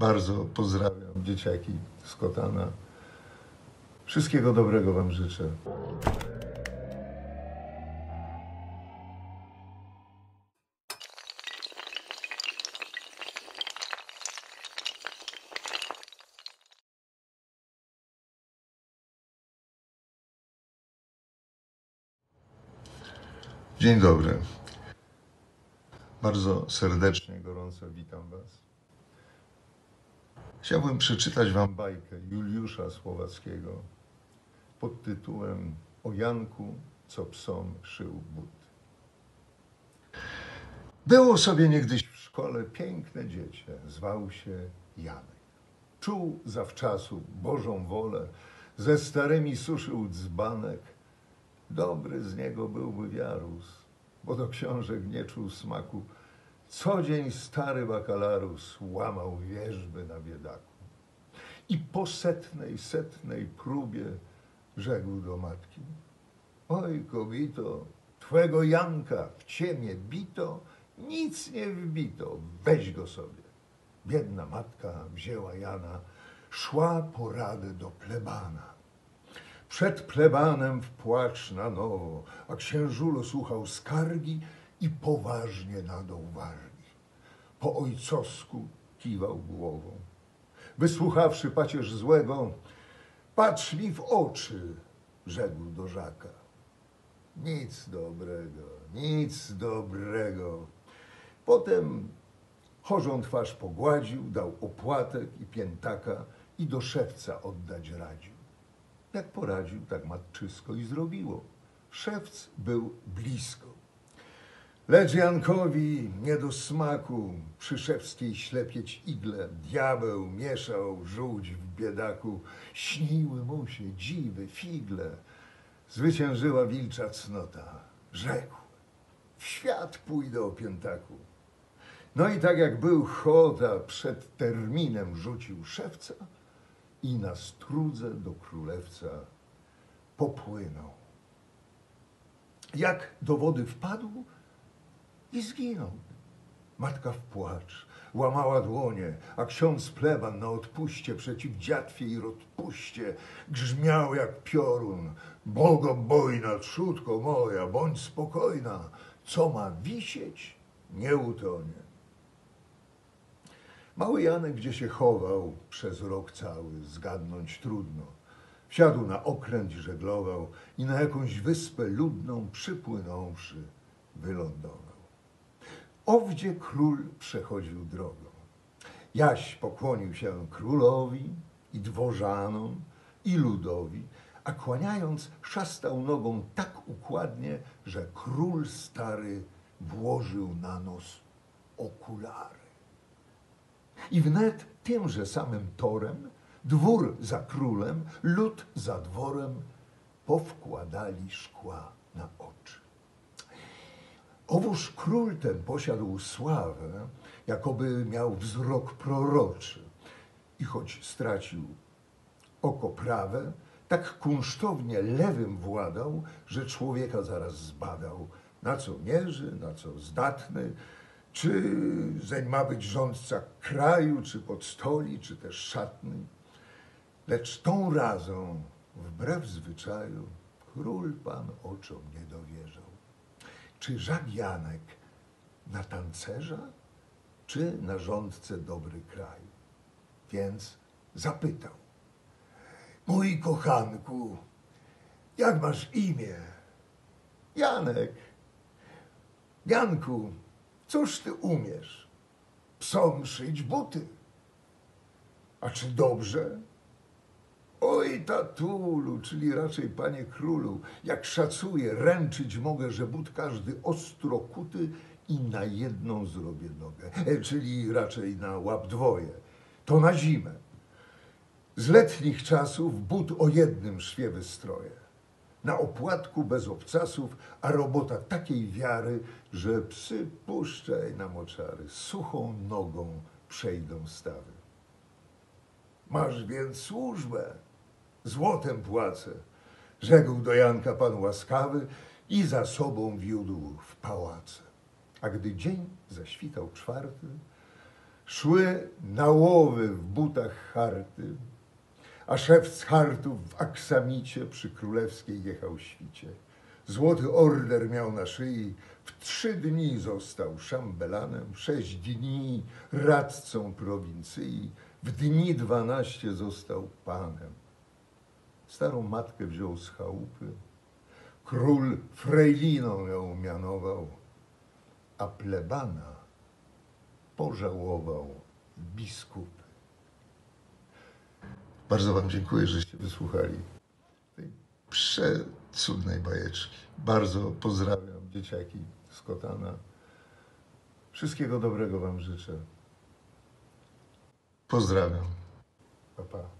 Bardzo pozdrawiam dzieciaki z Kotana. Wszystkiego dobrego Wam życzę. Dzień dobry. Bardzo serdecznie, gorąco witam Was. Chciałbym przeczytać Wam bajkę Juliusza Słowackiego pod tytułem O Janku, co psom szył but. Było sobie niegdyś w szkole piękne dziecię, zwał się Janek. Czuł zawczasu Bożą wolę, ze starymi suszył dzbanek. Dobry z niego byłby wiarus, bo do książek nie czuł smaku. Co dzień stary bakalarus łamał wierzby na biedaku. I po setnej, setnej próbie rzekł do matki: Oj, kobito, twego Janka w ciemię bito, nic nie wbito, weź go sobie. Biedna matka wzięła Jana, szła poradę do plebana. Przed plebanem w płacz na nowo, a księżulo słuchał skargi i poważnie nadał wargi. Po ojcowsku kiwał głową. Wysłuchawszy pacierz złego, patrz mi w oczy, rzekł do Żaka. Nic dobrego, nic dobrego. Potem chorzą twarz pogładził, dał opłatek i piętaka i do szewca oddać radził. Jak poradził, tak matczysko i zrobiło. Szewc był blisko. Lecz Jankowi nie do smaku przy szewskiej ślepieć igle. Diabeł mieszał żółć w biedaku. Śniły mu się dziwy, figle. Zwyciężyła wilcza cnota. Rzekł, w świat pójdę o piętaku. No i tak jak był chota, przed terminem rzucił szewca i na strudze do królewca popłynął. Jak do wody wpadł i zginął. Matka w płacz, łamała dłonie, a ksiądz pleban na odpuście przeciw dziatwie i rozpuście grzmiał jak piorun. Bogobojna trzódko moja, bądź spokojna, co ma wisieć, nie utonie. Mały Janek, gdzie się chował przez rok cały, zgadnąć trudno. Wsiadł na okręt i żeglował i na jakąś wyspę ludną przypłynąwszy wylądował. Owdzie król przechodził drogą. Jaś pokłonił się królowi i dworzanom i ludowi, a kłaniając szastał nogą tak układnie, że król stary włożył na nos okulary. I wnet tymże samym torem, dwór za królem, lud za dworem, powkładali szkła na oczy. Owóż król ten posiadł sławę, jakoby miał wzrok proroczy. I choć stracił oko prawe, tak kunsztownie lewym władał, że człowieka zaraz zbadał, na co mierzy, na co zdatny, czy zeń ma być rządca kraju, czy podstoli, czy też szatny. Lecz tą razą, wbrew zwyczaju, król pan oczom nie dowierzał. Czy Żak Janek na tancerza, czy na rządcę dobry kraju? Więc zapytał. Mój kochanku, jak masz imię? Janek. Janku, cóż ty umiesz? Psom szyć buty. A czy dobrze? Oj, tatulu, czyli raczej panie królu, jak szacuję, ręczyć mogę, że but każdy ostro kuty i na jedną zrobię nogę, e, czyli raczej na łap dwoje. To na zimę. Z letnich czasów but o jednym szwie wystroję. Na opłatku bez obcasów, a robota takiej wiary, że psy puszczaj na moczary, suchą nogą przejdą stawy. Masz więc służbę, złotem płacę, rzekł do Janka pan łaskawy i za sobą wiódł w pałace. A gdy dzień zaświtał czwarty, Szły na łowy w butach harty, a szef z hartów w aksamicie przy królewskiej jechał świcie. Złoty order miał na szyi, w trzy dni został szambelanem, sześć dni radcą prowincji, w dni dwanaście został panem. Starą matkę wziął z chałupy, król frejliną ją mianował, a plebana pożałował biskup. Bardzo Wam dziękuję, żeście wysłuchali tej przecudnej bajeczki. Bardzo pozdrawiam dzieciaki z Kotana. Wszystkiego dobrego Wam życzę. Pozdrawiam. Pa, pa.